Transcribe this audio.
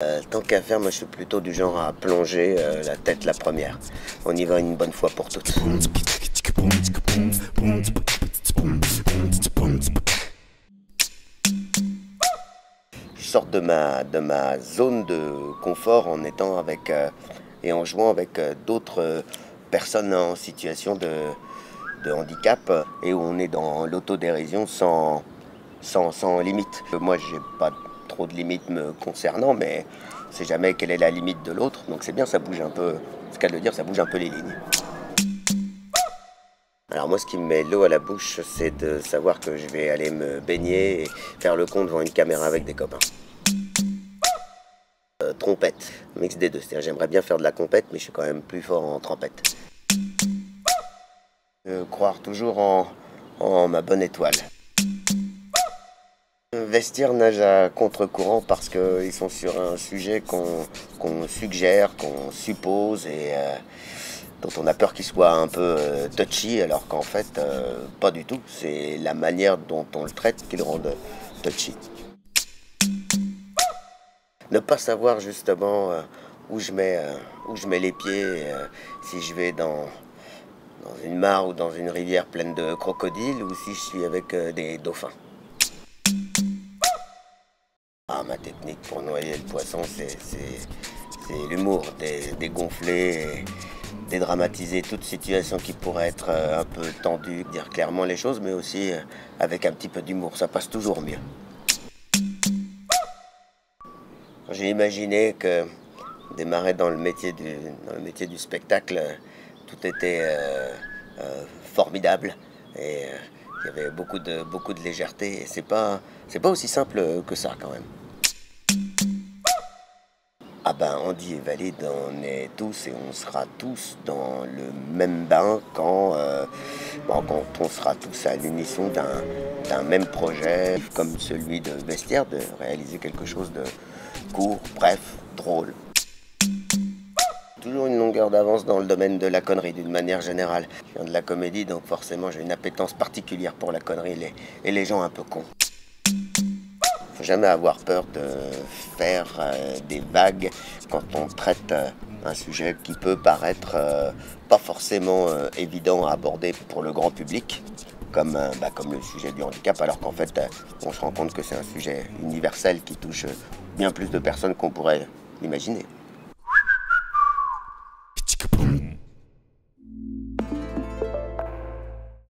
Euh, tant qu'à faire, moi je suis plutôt du genre à plonger euh, la tête la première. On y va une bonne fois pour toutes. Je sors de ma, de ma zone de confort en étant avec euh, et en jouant avec d'autres personnes en situation de, de handicap et où on est dans l'autodérision sans, sans, sans limite. Moi j'ai pas trop de limites me concernant, mais on sait jamais quelle est la limite de l'autre. Donc c'est bien, ça bouge un peu, ce qu'elle veut dire, ça bouge un peu les lignes. Alors moi, ce qui me met l'eau à la bouche, c'est de savoir que je vais aller me baigner et faire le con devant une caméra avec des copains. Euh, trompette, mix des deux. C'est-à-dire, j'aimerais bien faire de la compète, mais je suis quand même plus fort en trompette. Croire toujours en ma bonne étoile. Vestir nage à contre-courant parce qu'ils sont sur un sujet qu'on suggère, qu'on suppose et euh, dont on a peur qu'il soit un peu euh, touchy, alors qu'en fait, euh, pas du tout. C'est la manière dont on le traite qui le rend touchy. Ne pas savoir justement où, je mets, où je mets les pieds, si je vais dans, dans une mare ou dans une rivière pleine de crocodiles ou si je suis avec des dauphins. Ma technique pour noyer le poisson, c'est, l'humour, Dé- dégonfler, dédramatiser toute situation qui pourrait être euh, un peu tendue, dire clairement les choses, mais aussi euh, avec un petit peu d'humour, ça passe toujours mieux. J'ai imaginé que démarrer dans le métier du, spectacle, tout était euh, formidable et il y avait beaucoup de, légèreté et c'est pas aussi simple que ça quand même. Ah ben Andy est valide, on est tous et on sera tous dans le même bain quand, euh, quand on sera tous à l'unisson d'un, même projet comme celui de Vestiaire, de réaliser quelque chose de court, bref, drôle. Toujours une longueur d'avance dans le domaine de la connerie d'une manière générale. Je viens de la comédie donc forcément j'ai une appétence particulière pour la connerie et les, et les gens un peu cons. Faut jamais avoir peur de faire euh, des vagues quand on traite euh, un sujet qui peut paraître euh, pas forcément évident à aborder pour le grand public, comme, bah, le sujet du handicap, alors qu'en fait on se rend compte que c'est un sujet universel qui touche bien plus de personnes qu'on pourrait l'imaginer.